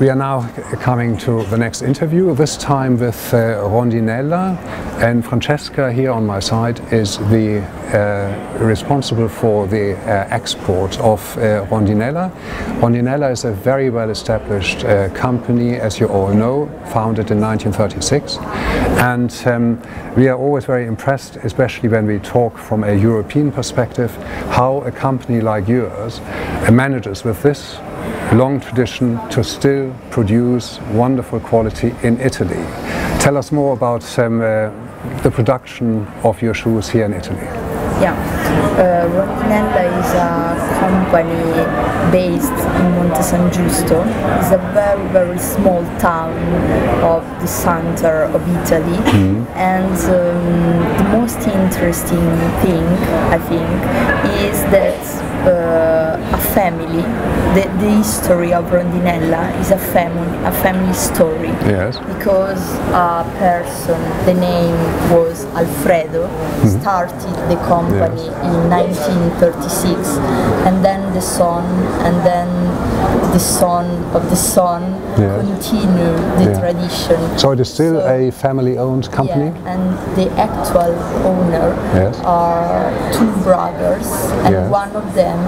We are now coming to the next interview, this time with uh, Rondinella. And Francesca here on my side is the uh, responsible for the uh, export of uh, Rondinella. Rondinella is a very well established uh, company, as you all know, founded in 1936. And um, we are always very impressed, especially when we talk from a European perspective, how a company like yours manages with this long tradition to still produce wonderful quality in Italy. Tell us more about um, uh, the production of your shoes here in Italy. Yeah, uh, Rondinella is a company based in Monte San Giusto. It's a very very small town of the center of Italy, and um, the most interesting thing I think is that uh, a family, the, the history of Rondinella is a family a family story. Yes. because a person, the name was Alfredo, started the company in 1936, and then the son, and then the son of the son Yes. continued the Yeah. tradition. So it is still So- a family-owned company? yeah, and the actual owner Yes. are two brothers, and Yes. one of them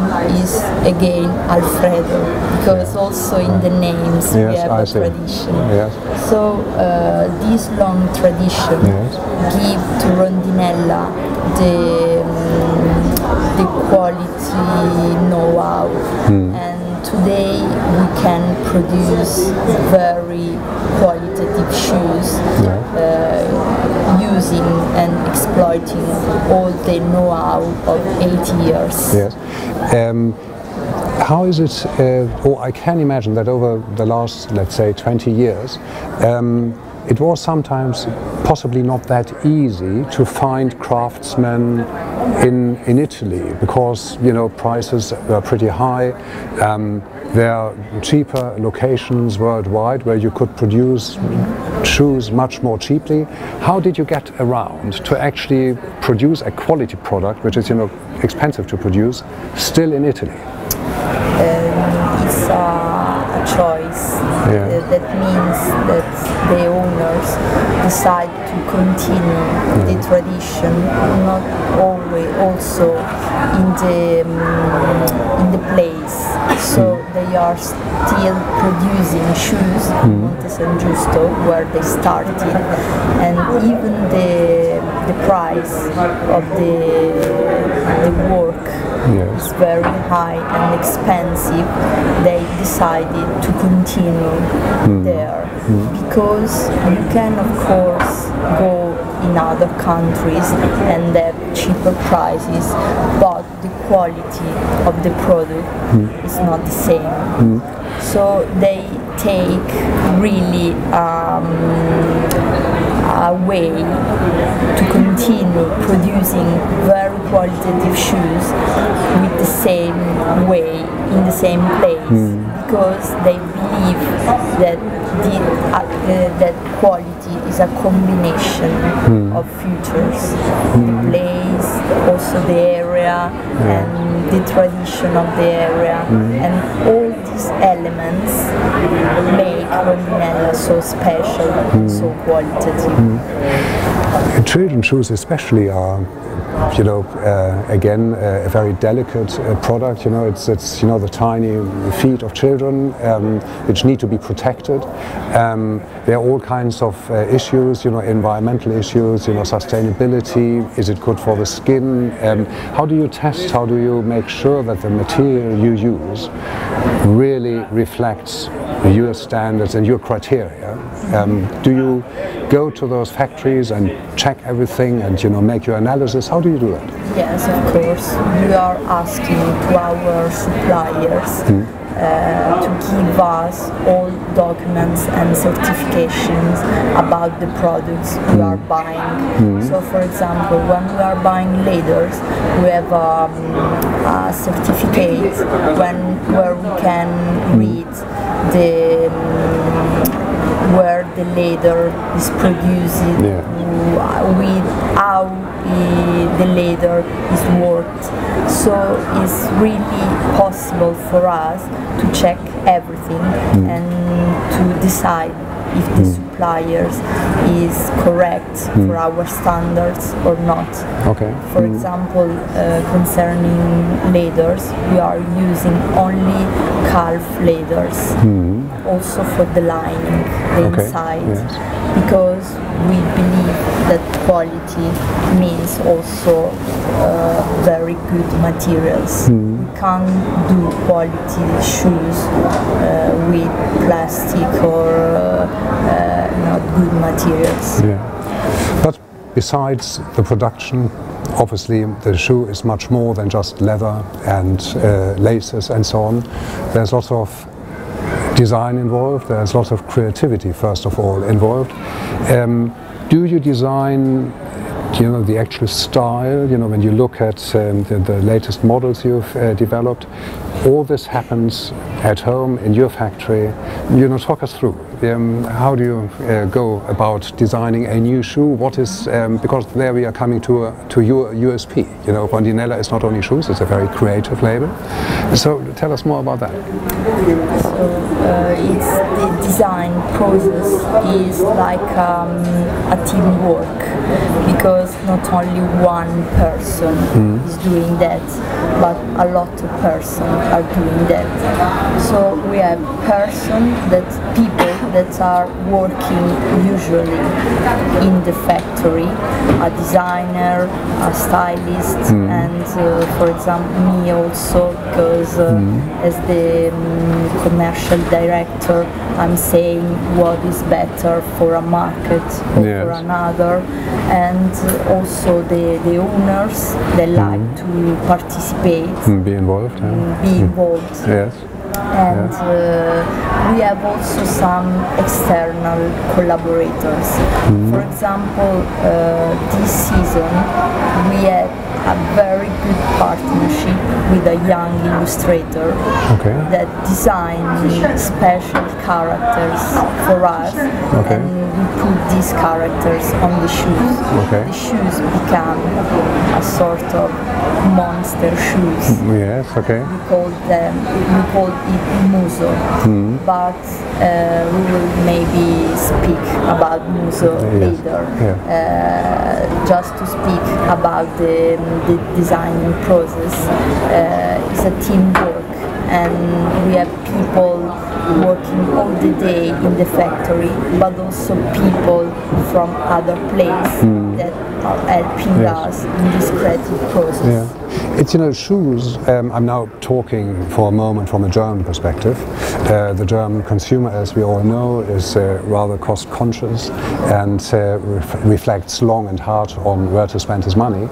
is again Alfredo, because also in the names we have I a see. tradition. Yes. So uh, this long tradition Yes. give to Rondinella the um, the quality know-how, Hmm. Today we can produce very qualitative shoes Yeah. uh, using and exploiting all the know-how of 80 years. Yes. Um, how is it, uh, or I can imagine that over the last, let's say, 20 years, um, it was sometimes possibly not that easy to find craftsmen in, in Italy because, you know, prices were pretty high. Um, there are cheaper locations worldwide where you could produce shoes much more cheaply. How did you get around to actually produce a quality product, which is, you know, expensive to produce, still in Italy? it's a, a choice. Yeah. Uh, that means that the owners decide to continue the tradition, not always also in the um, in the place. So hmm. they are still producing shoes in hmm. Monte San Giusto where they started, and even the the price of the the work Yes. is very high and expensive, they decided to continue hmm. there. Because you can of course go in other countries and have cheaper prices, but the quality of the product is not the same. So they take really um, a way to continue producing very qualitative shoes with the same way in the same place because they believe that the uh, uh, that quality is a combination of features the place also the area and the tradition of the area and all these elements make Rondinella so special and so qualitative Children's shoes especially are, you know, uh, again, uh, a very delicate uh, product. You know, it's, it's, you know, the tiny feet of children um, which need to be protected. Um, there are all kinds of uh, issues, you know, environmental issues, you know, sustainability. Is it good for the skin? Um, how do you test? How do you make sure that the material you use really reflects your standards and your criteria? Um, do you go to those factories and check everything and you know make your analysis? How do you do that? Yes, of course. We are asking to our suppliers uh, to give us all documents and certifications about the products we are buying. So, for example, when we are buying leathers, we have um, a certificate when where we can read the um, where the leather is produced Yeah. with how the, the leather is worth. So it's really possible for us to check everything mm. and to decide if the mm. suppliers is correct mm. for our standards or not. Okay. For example, uh, concerning leathers, we are using only calf leathers, also for the lining, the Okay, inside, yes. because we believe that quality means also uh, very good materials. We can't do quality shoes uh, with plastic or uh, uh, not good materials. Yeah. But besides the production, obviously the shoe is much more than just leather and uh, laces and so on. There's lots of design involved, there's lots of creativity, first of all, involved. Um, do you design you know the actual style? You know when you look at um, the, the latest models you've uh, developed all this happens at home in your factory. You know talk us through um, how do you uh, go about designing a new shoe? What is um, because there we are coming to a, to your USP you know Rondinella is not only shoes it's a very creative label. So tell us more about that. So uh, it's the design process is like um, a teamwork because not only one person is doing that, but a lot of persons are doing that. So we have person that people that are working usually in the factory, a designer, a stylist, and uh, for example me also because uh, as the um, commercial director I'm saying what is better for a market or for another. And also the, the owners they like to participate Mm, be involved yeah. be involved. Yes and uh, we have also some external collaborators. For example, uh, this season we had a very good partnership with a young illustrator Okay. that designed special characters for us Okay. and we put these characters on the shoes. Okay. The shoes become a sort of monster shoes yes okay we call them we call it muso but uh, we will maybe speak about muso Yes. later Yeah. uh, just to speak about the, the designing process uh, it's a teamwork and we have people working all the day in the factory but also people from other places that are helping Yes. us in this creative process Yeah. It's, you know, shoes, um, I'm now talking for a moment from a German perspective. Uh, the German consumer, as we all know, is uh, rather cost conscious and uh, ref- reflects long and hard on where to spend his money.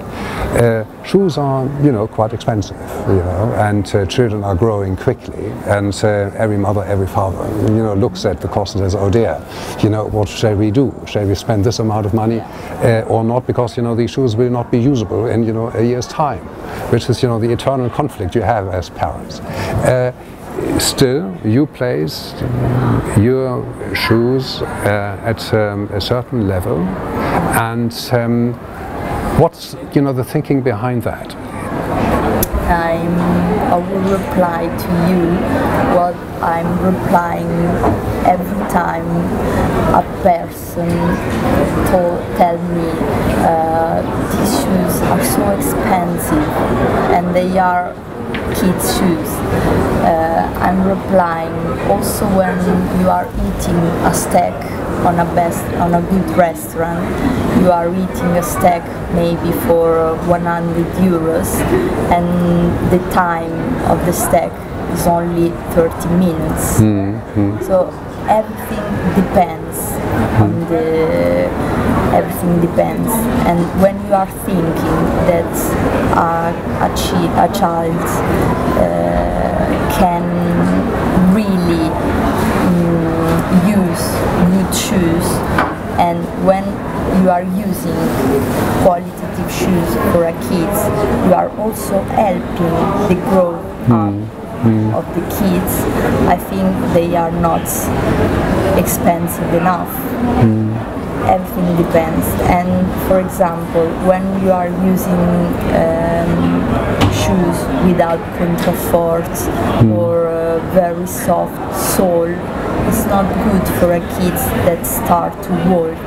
Uh, shoes are, you know, quite expensive, you know, and uh, children are growing quickly and uh, every mother, every father, you know, looks at the cost and says, oh dear, you know, what shall we do? Shall we spend this amount of money or not? Because, you know, these shoes will not be usable in, you know, a year's time, which is, you know, the eternal conflict you have as parents. Uh, Still, you place your shoes uh, at um, a certain level, and um, what's you know the thinking behind that? I'm, I will reply to you what I'm replying every time a person told, tell me uh, these shoes are so expensive and they are kids shoes. Uh, I'm replying also when you are eating a steak on a best on a good restaurant you are eating a steak maybe for uh, 100 euros and the time of the steak is only 30 minutes. So everything depends on the everything depends. And when you are thinking that a, a, chi- a child uh, can really mm, use good shoes and when you are using qualitative shoes for a kids you are also helping the growth up of the kids i think they are not expensive enough. Everything depends. And for example, when you are using um, shoes without counterfort or uh, very soft sole, it's not good for a kid that start to walk.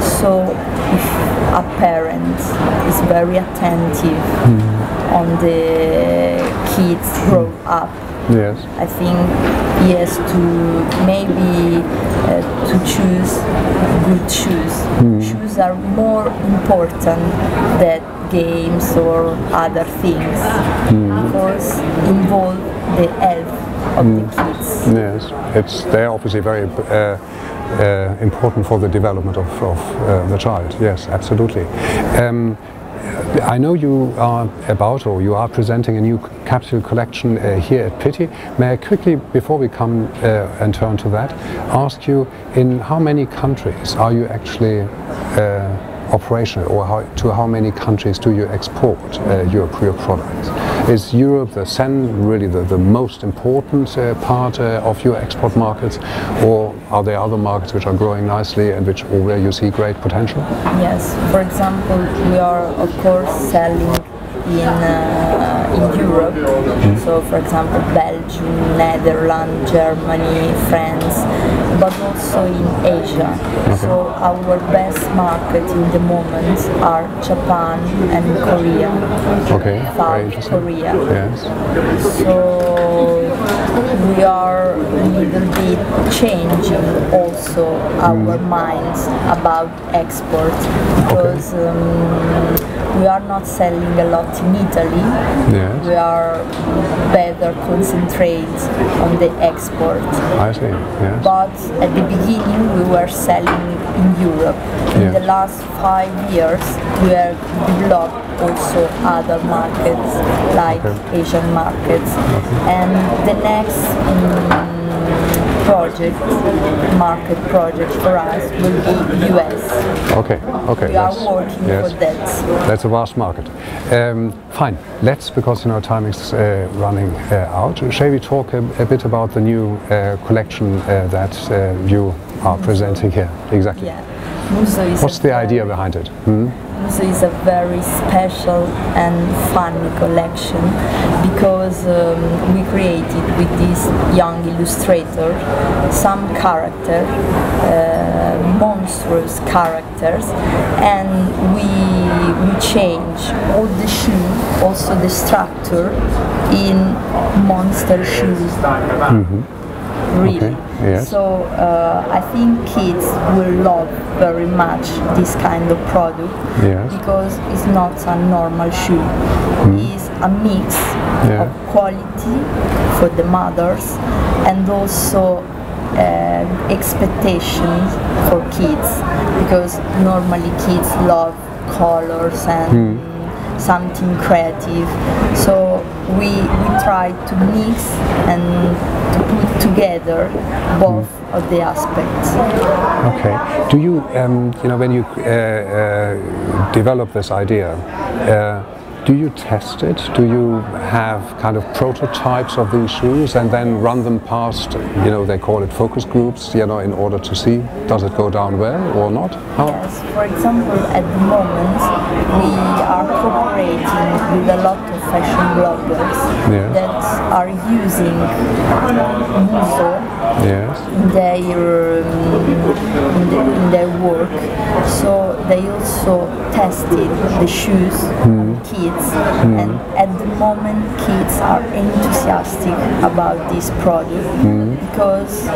So if a parent is very attentive on the kids grow up, Yes. I think yes to maybe uh, to choose good shoes. Shoes are more important than games or other things because involve the health of the kids. Yes, it's they're obviously very uh, uh, important for the development of, of uh, the child. Yes, absolutely. Um, I know you are about or you are presenting a new capsule collection uh, here at Pitti. May I quickly, before we come uh, and turn to that, ask you in how many countries are you actually uh, operational or how, to how many countries do you export uh, your, your products? Is Europe, the CEN, really the, the most important uh, part uh, of your export markets or are there other markets which are growing nicely and which or where you see great potential? Yes, for example, we are of course selling in uh, in Europe. So, for example, Belgium, Netherlands, Germany, France, but also in Asia. So, our best market in the moment are Japan and Korea. Okay, South. Korea. Yes. So we are a little bit changing also our minds about export because um, we are not selling a lot in Italy. Yes. We are better concentrate on the export. I see. Yes. But at the beginning we were selling in Europe. In Yes. the last five years we have developed also other markets like Okay. Asian markets. And the next um, project, market project for us will be US. Okay. Okay. We are that's- working yes. for that. That's a vast market. Um, fine. Let's, because you know time is uh, running uh, out. Shall we talk a, a bit about the new uh, collection uh, that uh, you are presenting here? Exactly. Yeah. What's the idea behind it? Hmm? Muso is a very special and funny collection because um, we created with this young illustrator some character, uh, monstrous characters, and we we change all the shoe, also the structure, in monster shoes. Really. Okay, yes. So uh, I think kids will love very much this kind of product Yes. because it's not a normal shoe. It's a mix Yeah. of quality for the mothers and also uh, expectations for kids because normally kids love colors and something creative. So we, we try to mix and together both of the aspects. Okay. Do you, um, you know, when you uh, uh, develop this idea, uh, do you test it? Do you have kind of prototypes of these shoes and then run them past, you know, they call it focus groups, you know, in order to see does it go down well or not? How? Yes, for example, at the moment we are cooperating with a lot of fashion bloggers that are using Muso Yes. in their um, in, the, in their work. So they also tested the shoes on kids, hmm. and at the moment kids are enthusiastic about this product hmm. because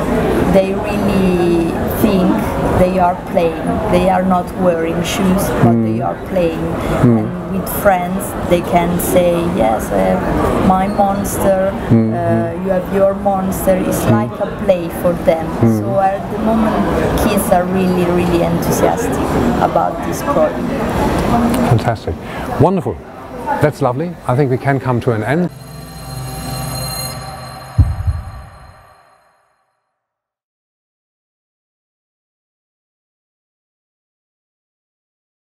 they really think they are playing. They are not wearing shoes, but they are playing. With friends, they can say, "Yes, I have my monster. Uh, mm-hmm. you have your monster." It's mm-hmm. like a play for them. So mm-hmm. at the moment, kids are really, really enthusiastic about this product. Fantastic. Wonderful. That's lovely. I think we can come to an end.